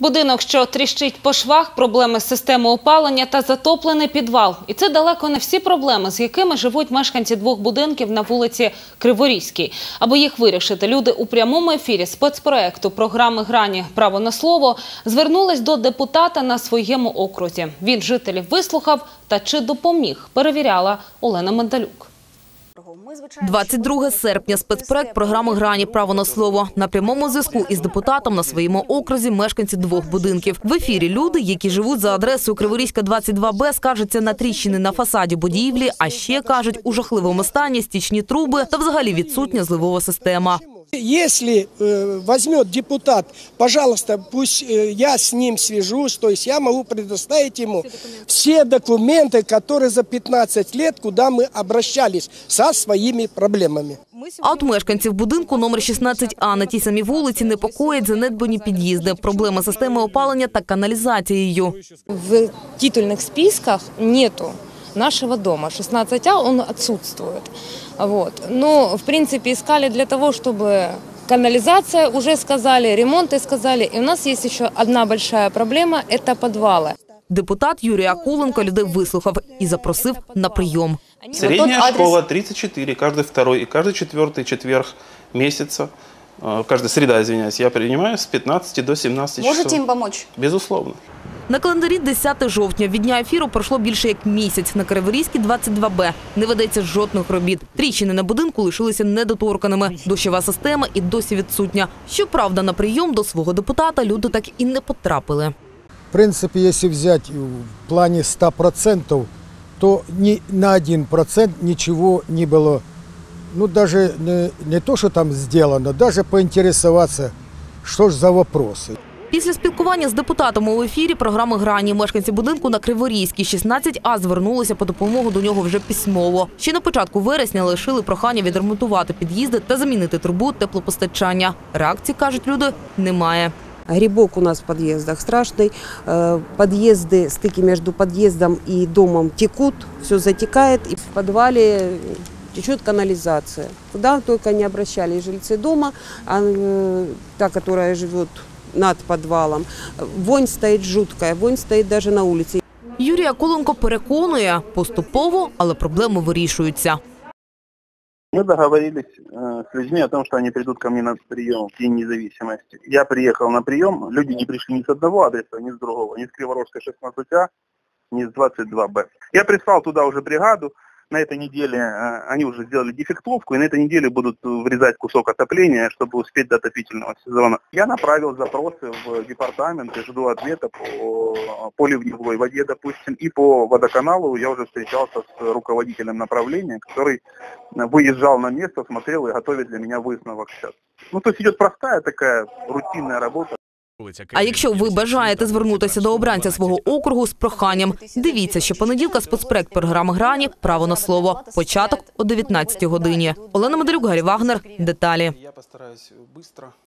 Будинок, що тріщить по швах, проблеми з системою опалення та затоплений підвал. І це далеко не всі проблеми, з якими живуть мешканці двох будинків на вулиці Криворізькій. Аби їх вирішити, люди у прямому ефірі спецпроекту програми Грані право на слово звернулись до депутата на своєму окрузі. Він жителів вислухав та чи допоміг, перевіряла Олена Мандалюк. 22 серпня спецпроект програми Грані право на слово на прямому зв'язку із депутатом на своєму окрузі мешканці двох будинків. В ефірі люди, які живуть за адресою Криворізька 22Б, скаржаться на тріщини на фасаді будівлі, а ще кажуть у жахливому стані стічні труби та взагалі відсутня зливова система. Если э, возьмет депутат, пожалуйста, пусть э, я с ним свяжусь, то есть я могу предоставить ему все документы, которые за 15 лет, куда мы обращались со своими проблемами. А от мешканців будинку номер 16А на тій самій вулиці непокоїть занедбані під'їзди, проблеми системи опалення та каналізацією. В титульных списках нету нашего дома. 16А он отсутствует. Вот. Но, в принципе, искали для того, чтобы канализация, уже сказали, ремонты сказали. И у нас есть еще одна большая проблема – это подвалы. Депутат Юрій Акуленко людей вислухав і запросив на прийом. Средняя адрес- школа 34, каждый второй и каждый четвертый четверг месяца, э, каждая среда, извиняюсь, я принимаю с 15 до 17 Можете часов. им помочь? Безусловно. На календарі 10 жовтня від дня ефіру пройшло більше як місяць. На Криворізькій 22Б не ведеться жодних робіт. Тріщини на будинку лишилися недоторканими. Дощова система і досі відсутня. Щоправда, на прийом до свого депутата люди так і не потрапили. В принципе, если взять в плане 100%, то ни на 1% ничего не было. Ну, даже не, не то, что там сделано, даже поинтересоваться, что ж за вопросы. Після спілкування з депутатом у ефірі програми «Грані» мешканці будинку на Криворізькій 16А звернулися по допомогу до нього вже письмово. Ще на початку вересня лишили прохання відремонтувати під'їзди та замінити трубу теплопостачання. Реакції, кажуть люди, немає. Грибок у нас в подъездах страшный. Э, Подъезды, стыки между подъездом и домом текут, все затекает. И в подвале течет канализация. Куда только не обращались жильцы дома, а э, та, которая живет над подвалом. Вонь стоит жуткая, вонь стоит даже на улице. Юрій Акуленко переконує, поступово, але проблеми вирішуються. Мы договорились э, с людьми о том, что они придут ко мне на прием в День независимости. Я приехал на прием, люди не пришли ни с одного адреса, ни с другого, ни с Криворожской 16А, ни с 22Б. Я прислал туда уже бригаду, на этой неделе э, они уже сделали дефектовку, и на этой неделе будут врезать кусок отопления, чтобы успеть до отопительного сезона. Я направил запросы в департамент и жду ответа по, по ливневой воде, допустим, и по водоканалу я уже встречался с руководителем направления, который выезжал на место, смотрел и готовит для меня выставок сейчас. Ну, то есть идет простая такая рутинная работа. А якщо ви бажаєте звернутися до обранця свого округу з проханням, дивіться, що понеділка спецпроект програми «Грані. Право на слово». Початок о 19 годині. Олена Медалюк, Гаррі Вагнер. Деталі.